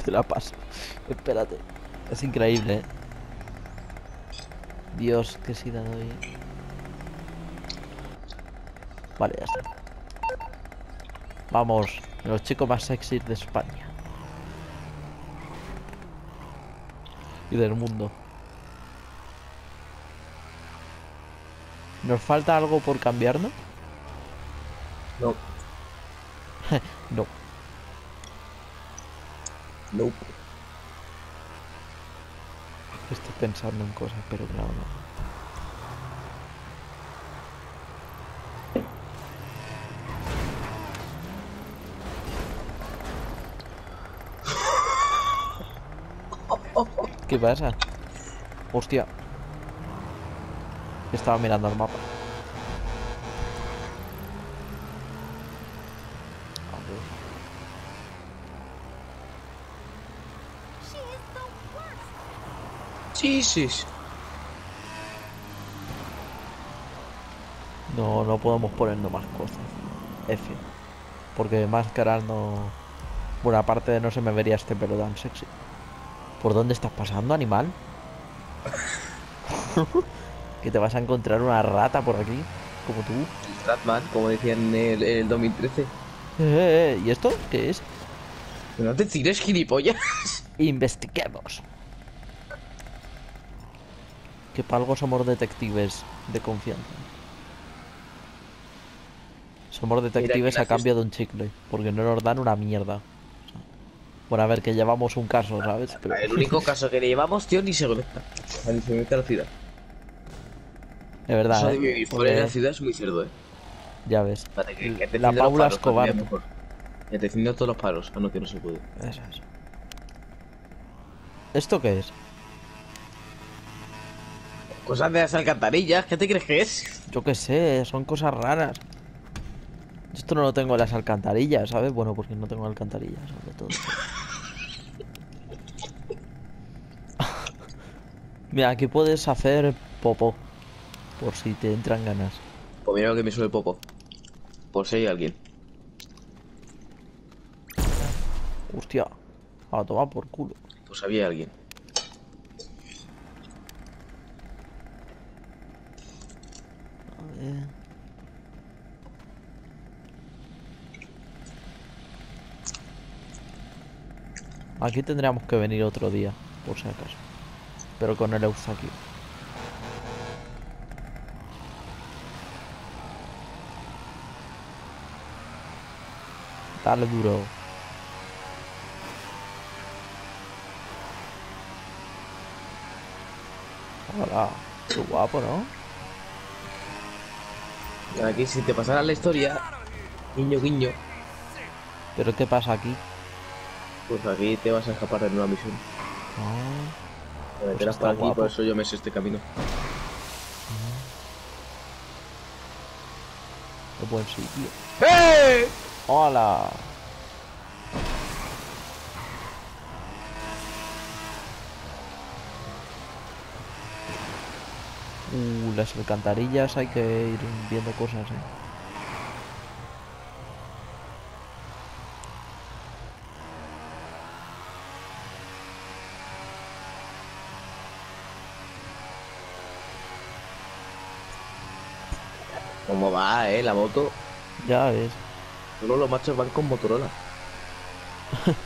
Te la paso. Espérate. Es increíble, ¿eh? Dios, qué sida doy. Vale, ya está. Vamos, los chicos más sexys de España. Y del mundo. ¿Nos falta algo por cambiarnos? No, No. no. Estoy pensando en cosas, pero claro, no. ¿Qué pasa? Hostia. Estaba mirando el mapa. A ver. She is the sí. No, no podemos ponernos más cosas. F. Porque máscaras no... Bueno, aparte de no se me vería este pelo tan sexy. ¿Por dónde estás pasando, animal? que te vas a encontrar una rata por aquí, como tú. El Ratman, como decían en el, en el 2013. Eh, eh, ¿Y esto qué es? No te tires, gilipollas. Investiguemos. Que para algo somos detectives de confianza. Somos detectives a cambio de un chicle, porque no nos dan una mierda. O sea, a ver, que llevamos un caso, ¿sabes? Pero... El único caso que le llevamos, tío, ni se conecta. Ni se conecta a la ciudad. De verdad, Eso de ¿eh? vivir fuera de la ciudad es muy cerdo, eh. Ya ves. Espérate, que, que La Paula Escobar. todos los paros. Ah, no, que no se puede. Eso es. ¿Esto qué es? Cosas de las alcantarillas, ¿qué te crees que es? Yo qué sé, son cosas raras. Esto no lo tengo en las alcantarillas, ¿sabes? Bueno, porque no tengo alcantarillas, sobre todo. Mira, aquí puedes hacer popo. Por si te entran ganas. Pues mira lo que me sube popo. Por si hay alguien. Hostia. A tomar por culo. Pues había alguien. Aquí tendríamos que venir otro día, por si acaso. Pero con el Eusakio. Dale duro. Hola. Qué guapo, ¿no? Aquí si te pasara la historia, guiño guiño, ¿Pero qué pasa aquí? Pues aquí te vas a escapar de una misión. Ah, Te meterás está por aquí, guapo. por eso yo me sé este camino. qué buen sitio. ¡Eh! ¡Hola! Uh, las alcantarillas hay que ir viendo cosas, eh. ¿Cómo va, eh? La moto. Ya ves. Solo los machos van con Motorola.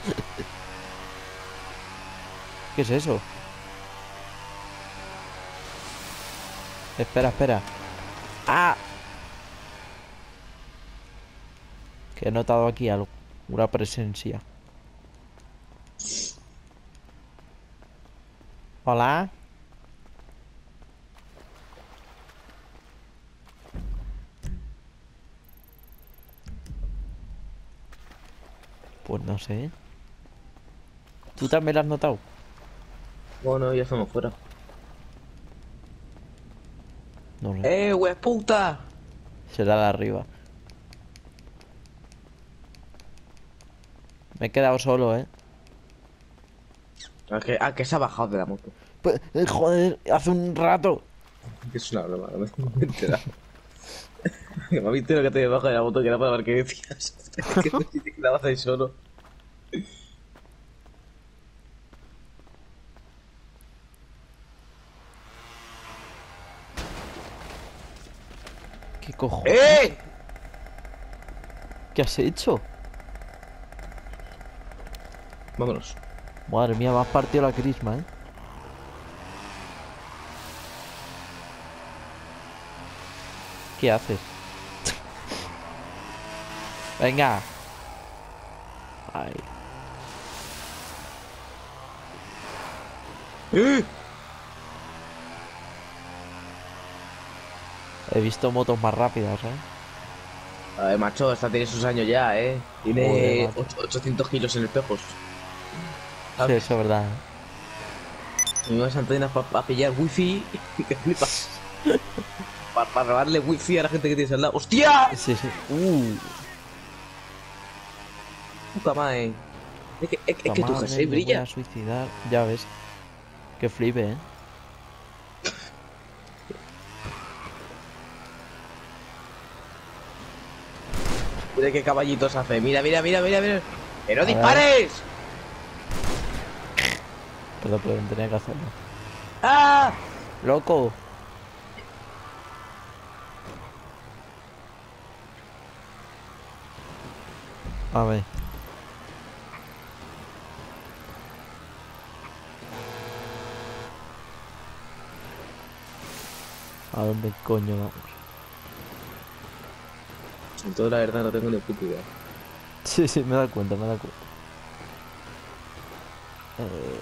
¿Qué es eso? Espera, espera. ¡Ah! Que he notado aquí algo. Una presencia. Hola. Pues no sé. ¿Tú también lo has notado? Bueno, ya estamos fuera. No. ¡Eh, we puta! Será de arriba. Me he quedado solo, ¿eh? ¿A que, a que se ha bajado de la moto? Pues, eh, joder, hace un rato. Es una broma, no me he enterado. Que me había enterado que te bajado de la moto que era para ver qué decías. que te quedabas ahí solo. ¿Qué cojones? ¡Eh! ¿Qué has hecho? Vámonos. Madre mía, me has partido la crisma, ¿eh? ¿Qué haces? Venga. Ay. ¡Eh! He visto motos más rápidas, ¿eh? A ver, macho, esta tiene sus años ya, ¿eh? Joder, Tiene ocho- 800 kilos en espejos. Sí, eso es verdad. Me ibas a antenas para pillar wifi. que flipas. Para robarle wifi a la gente que tienes al lado. ¡Hostia! Sí, sí. Uh, Puta madre. Es que, es, es que tu jersey voy brilla. a suicidar. Ya ves. Que flipe, ¿eh? Mira qué caballitos hace. Mira, mira, mira, mira, mira. ¡Pero A ver. dispares! Pero, pero tenía que hacerlo. ¡Ah! ¡Loco! A ver. ¿A dónde coño vamos? En toda la verdad no tengo ni puta idea. Sí, sí, me da cuenta, me da cuenta. Eh,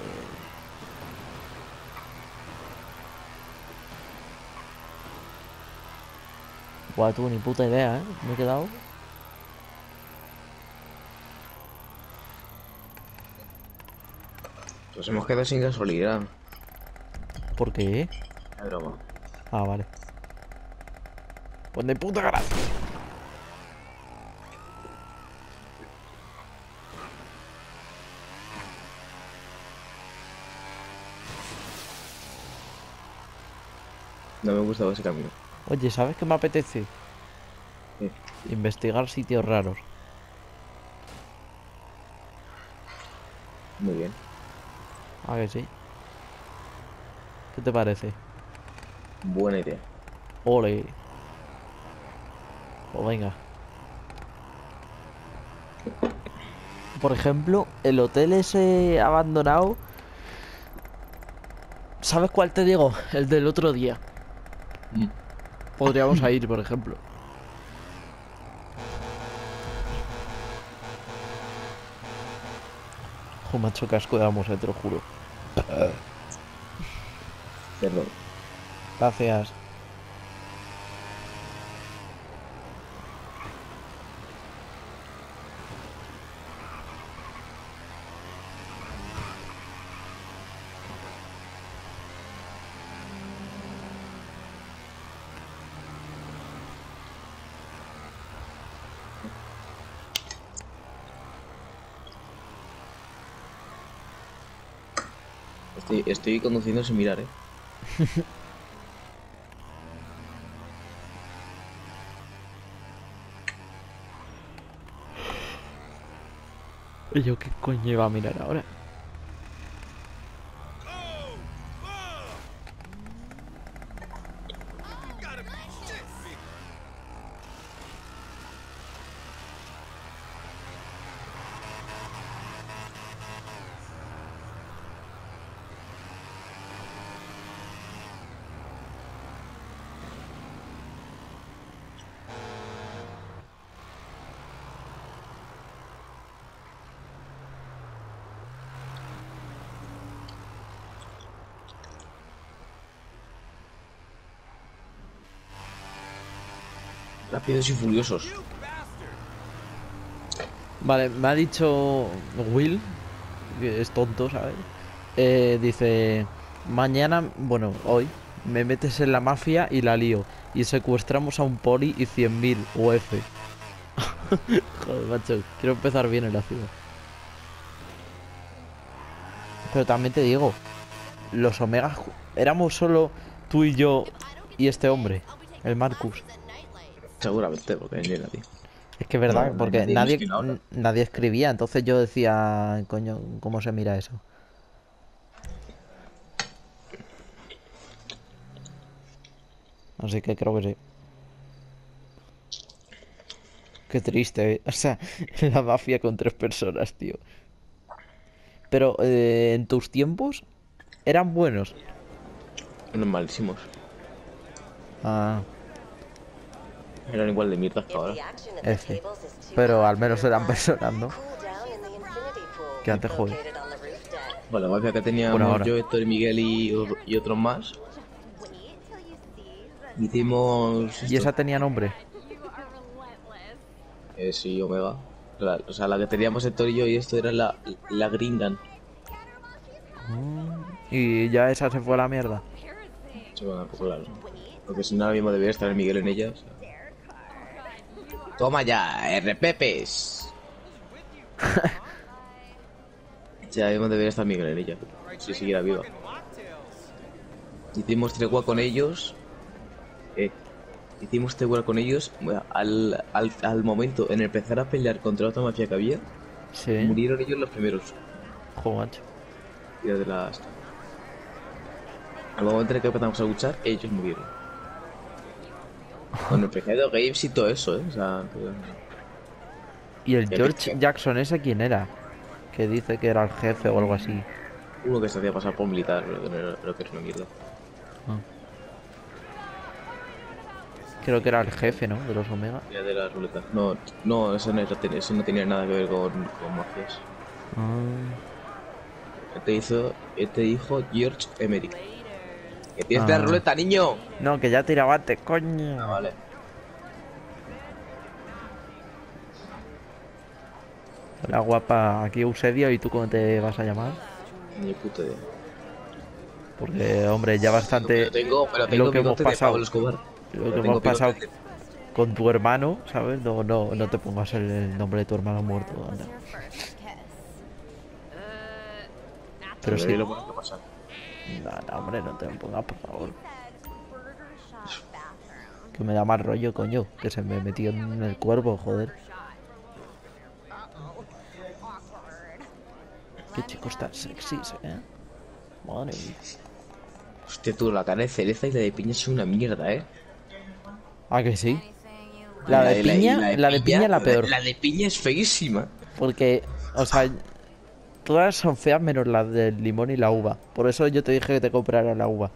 Buah, tú ni puta idea, ¿eh? Me he quedado. Pues hemos quedado sin gasolina. ¿Por qué? Es broma. Ah, vale. Pues de puta gracia. No me gustaba ese camino. Oye, ¿sabes qué me apetece? ¿Qué? Investigar sitios raros. Muy bien. ¿A que sí? ¿Qué te parece? Buena idea. Ole. Pues venga. Por ejemplo, el hotel ese abandonado. ¿Sabes cuál te digo? El del otro día. Mm. Podríamos ir, por ejemplo. Jo, macho, casco damos, eh, te lo juro. Perdón. Gracias. Estoy, conduciendo sin mirar, eh. ¿Y yo qué coño iba a mirar ahora? Rápidos y furiosos. Vale, me ha dicho Will, que es tonto, ¿sabes? Eh, dice, mañana, bueno, hoy, me metes en la mafia y la lío. Y secuestramos a un poli y 100.000 UF. Joder, macho, quiero empezar bien en la ciudad. Pero también te digo, los Omegas, éramos solo tú y yo y este hombre, el Marcus. Seguramente, porque ni nadie. Es que es verdad, No, porque nadie nadie escribía, entonces yo decía, coño, ¿cómo se mira eso? Así que creo que sí. Qué triste, ¿eh? o sea, la mafia con tres personas, tío. Pero eh, en tus tiempos eran buenos. Eran malísimos. Ah, Eran igual de mierdas que ahora. F. Pero al menos eran personas, ¿no? Que antes jode. located on the roof deck. Con la mafia que teníamos ahora. yo, Héctor, Miguel y, o- y otros más, hicimos. ¿Y esa tenía nombre? Eh, sí, Omega. La- o sea, la que teníamos Héctor y yo y esto era la, la Gringan. Y ya esa se fue a la mierda. Sí, bueno, pues claro. Porque si no, ahora mismo debería estar el Miguel en ellas. Toma ya, RPPs. ya mismo debería estar Miguel en ella. Si siguiera viva. Hicimos tregua con ellos. Eh, hicimos tregua con ellos. bueno, Al, al, al momento en empezar a pelear contra otra mafia que había, Sí. murieron ellos los primeros. Joder, macho. Y de las... Al momento en el que empezamos a luchar, ellos murieron. Con el pecado Games y todo eso, ¿eh? O sea, que- ¿Y el George. Jackson ese quién era? Que dice que era el jefe o algo así. uno que se hacía pasar por militar, pero que, es una mierda. Creo que era el jefe, ¿no? De los Omega. Ya de la ruleta. No, no, eso no, eso no tenía nada que ver con, con mafias. Ah. Este hizo, este dijo George Emery. Que tienes la Ah. ruleta, niño. No, que ya tiraba antes, coño. Ah, vale. La guapa aquí Eusebio, ¿y tú cómo te vas a llamar? Ni puta idea. Porque, hombre, ya Pero bastante tengo, pero lo que hemos pasado. Pablo Escobar. lo Pero que tengo hemos pasado bigote de- con tu hermano, ¿sabes? No, no, no te pongas el, el nombre de tu hermano muerto, anda. Uh, Pero sí. lo que pasa. No, no, hombre, no te lo pongas, por favor. Que me da más rollo, coño. Que se me metió en el cuerpo, joder. Qué chicos tan sexys, eh. Madre mía. Hostia, tú, la carne de cereza y la de piña son una mierda, ¿eh? Ah, que sí. La de piña, la de piña es la peor. La de piña es feísima. Porque, o sea, todas son feas menos la del limón y la uva. Por eso yo te dije que te comprara la uva.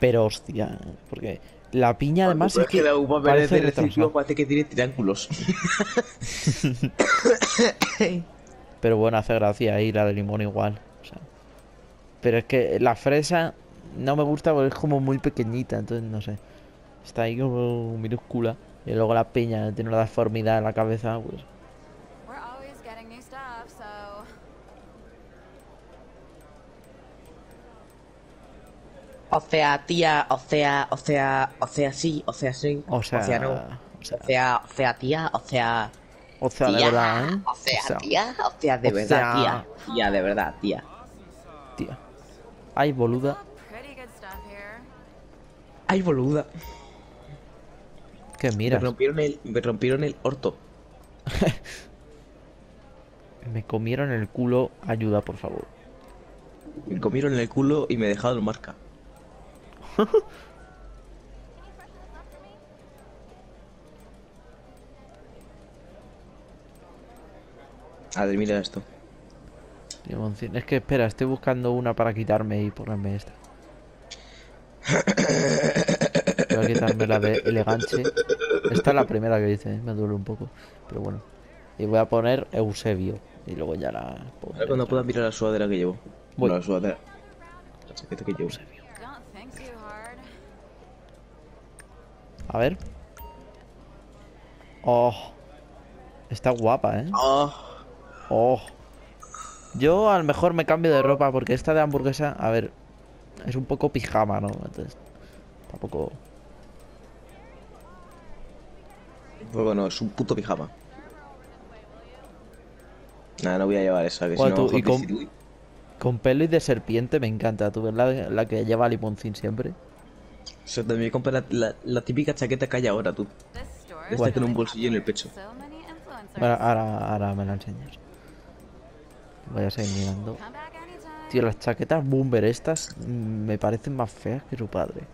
Pero hostia, porque la piña además es que la uva parece parece que tiene triángulos. Pero bueno, hace gracia y la de limón igual. o sea. Pero es que la fresa no me gusta porque es como muy pequeñita, entonces no sé. Está ahí como minúscula. Y luego la piña tiene una deformidad en la cabeza, pues. O sea, tía, o sea, o sea, o sea, sí, o sea, sí. O sea, no. o sea, O sea, o sea, tía, o sea. o sea, de tía, verdad, ¿eh? O sea, O sea, tía, o sea, de o verdad, sea- tía. Tía, de verdad, tía. tía. Ay, boluda. Ay, boluda. Que Me miras. rompieron el, me rompieron el orto. Me comieron el culo. Ayuda, por favor. Me comieron el culo y me dejaron marca. A ver, mira esto. Es que espera, estoy buscando una para quitarme y ponerme esta. Voy a quitarme la de eleganche. Esta es la primera que hice, ¿eh? me duele un poco. Pero bueno. Y voy a poner Eusebio. Y luego ya la. Ahora cuando pueda mirar la sudadera que llevo. Voy. No, la sudadera. La chaqueta que llevo. A ver. Oh. Está guapa, ¿eh? Ah, Oh. Yo a lo mejor me cambio de ropa porque esta de hamburguesa, a ver, es un poco pijama, ¿no? Entonces, tampoco... pues bueno, es un puto pijama. Nada, no voy a llevar esa, que Bueno, si no... tú, y con- Con pelo y de serpiente me encanta. ¿Tú ves la, la que lleva limoncín siempre? O sea, también compré la, la, la típica chaqueta que hay ahora, tú. Esta is tiene un bolsillo en el pecho. ahora, ahora me la enseñas. Voy a seguir mirando. Tío, las chaquetas Boomer estas mm, me parecen más feas que su padre.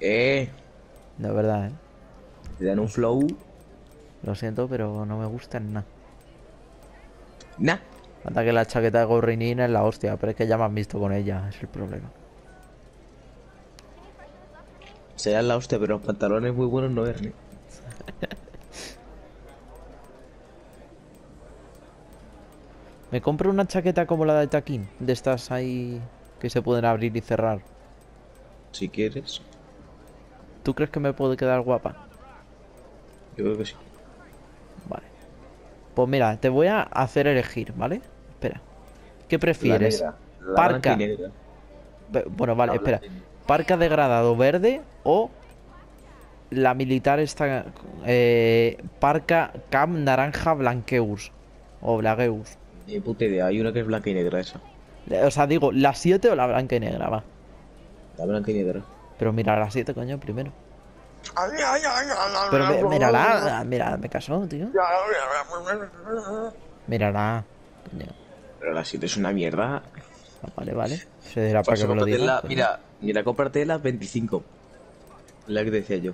Eh, De verdad, ¿eh? te dan un flow. Lo siento, pero no me gustan nada. Nah. Anda que la chaqueta de gorrinín es la hostia, pero es que ya me han visto con ella, es el problema. Será la hostia, pero los pantalones muy buenos no es. Me compro una chaqueta como la de Taquín, de estas ahí que se pueden abrir y cerrar. Si quieres. ¿Tú crees que me puede quedar guapa? Yo creo que sí. Vale. Pues mira, te voy a hacer elegir, ¿vale? Espera. ¿Qué prefieres? La negra, la Parca. Bueno, vale, espera. ¿Parca degradado verde o la militar esta eh, Parca Cam Naranja Blanqueus o Blagueus? Ni puta idea, hay una que es blanca y negra esa. Eh, O sea, digo, ¿la 7 o la blanca y negra? Va. La blanca y negra. Pero mira la 7, coño, primero. Pero mi- mírala, mira, me casó, tío. Mírala. Coño. Pero la 7 es una mierda. Ah, Vale, vale. Se dirá para que me lo la- pero- Mira, mira, cómprate la 25. La que decía yo.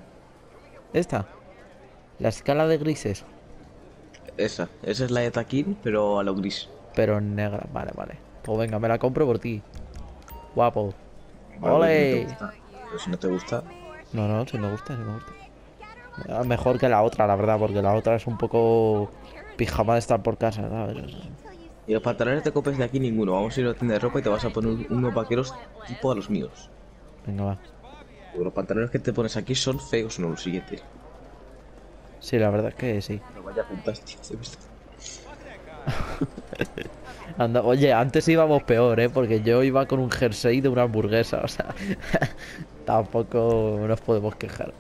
Esta. La escala de grises. Esa. Esa es la de taquín, pero a lo gris. Pero negra. Vale, vale. Pues venga, me la compro por ti. Guapo. ¡Ole! no si no te gusta. No, no, si me gusta, si me gusta. Ah, Mejor que la otra, la verdad, porque la otra es un poco pijama de estar por casa, ¿sabes? Y los pantalones te compres de aquí ninguno. Vamos a ir a la tienda de ropa y te vas a poner un- unos vaqueros tipo a los míos. Venga, va. Porque los pantalones que te pones aquí son feos, no los siguientes. Sí, la verdad es que sí. No vaya fantástico. Anda, oye, antes íbamos peor, ¿eh? Porque yo iba con un jersey de una hamburguesa, o sea, tampoco nos podemos quejar.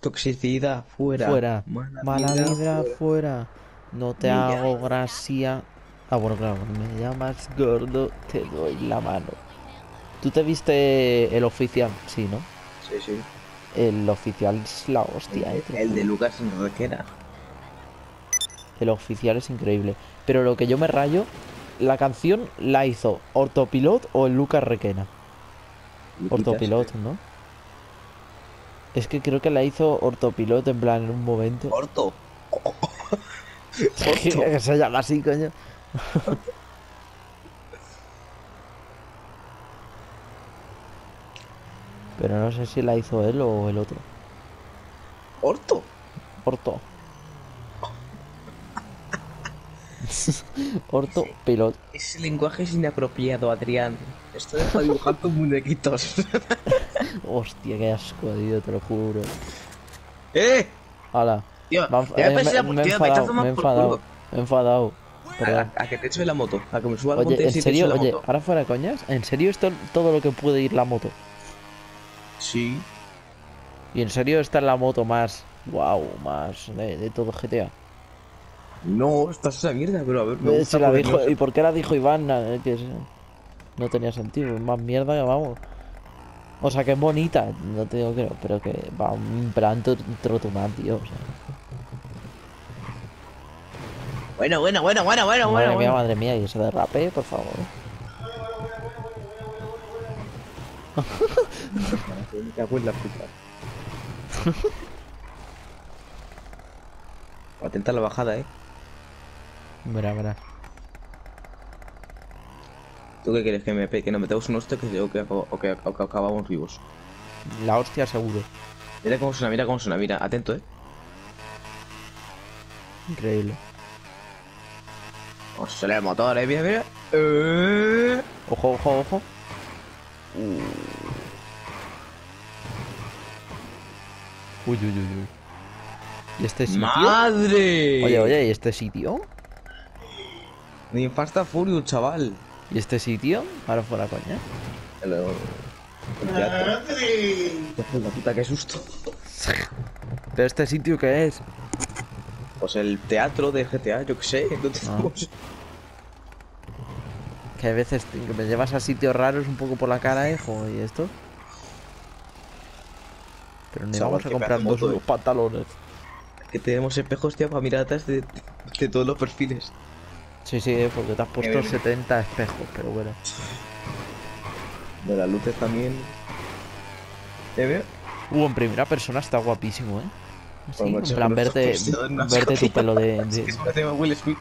Toxicidad, fuera. Fuera, Mala, mala vida, vibra, fuera. fuera. No te Mira. hago gracia. Ah, bueno, claro, me llamas gordo, te doy la mano. ¿Tú te viste el oficial? Sí, ¿no? Sí, sí. El oficial es la hostia, ¿eh? El de. Lucas Enriquera. El oficial es increíble. Pero lo que yo me rayo, la canción la hizo Ortopilot o el Lucas Requena. Ortopilot, ¿no? Es que creo que la hizo Ortopilot en plan en un momento. Corto. que se llama así, coño. Pero no sé si la hizo él o el otro. Corto. Orto. Orto pilot. Ese lenguaje es inapropiado, Adrián. Esto deja dibujando muñequitos. Hostia, qué asco, tío, te lo juro. ¡Eh! Hala. Tío, Me ha- ya eh, me- me he enfadado, me he enfadado. Me he enfadado. Perdón. A, a que te eche la moto. A que me suba al Oye, en serio, oye, ahora fuera coñas, ¿en serio esto es todo lo que puede ir la moto? Sí. Y en serio esta es la moto más, wow, más de, de todo GTA. No, esta es esa mierda, pero a ver, me Eh, gusta si la porque dijo- no- ¿Y por qué la dijo Iván? Eh, Que es- no tenía sentido, es más mierda que vamos. O sea, que es bonita, no te digo que no, pero que va un plan tro- trotunar, tío. O sea, Bueno, bueno, bueno, bueno, bueno, madre bueno. mía, bueno. madre mía, y ese derrape, por favor. Me cago en la puta. Atenta a la bajada, eh. Mira, mira. ¿Tú qué quieres? ¿Que, me, pe- que nos metamos un hostia que, o, que, o, que, o que acabamos vivos? La hostia seguro. Mira cómo suena, mira cómo suena, mira, atento, eh. Increíble. A salir el motor, eh, mira, mira. Eh. Ojo, ojo, ojo. Uy, uy, uy, uy. ¿Y este sitio? ¡Madre! Oye, oye, ¿y este sitio? Ni Fast and Furious, chaval. ¿Y este sitio? Ahora fuera coña. El, el teatro. Hijo de la puta, qué susto. ¿Pero este sitio qué es? Pues el teatro de GTA, yo qué sé. No tenemos... Que a veces que me llevas a sitios raros un poco por la cara, hijo, y esto. Pero ni Chaval, vamos a comprar dos eh. pantalones. Que tenemos espejos, tío, para mirar atrás de, de todos los perfiles. Sí, sí, eh, porque te has puesto bien. 70 espejos, pero bueno. De las luces también. ¿Eh, veo? Uh, en primera persona está guapísimo, ¿eh? Sí, Pues, en macho, plan verte, no verte tu pelo de, Es que de- se parece a Will Smith.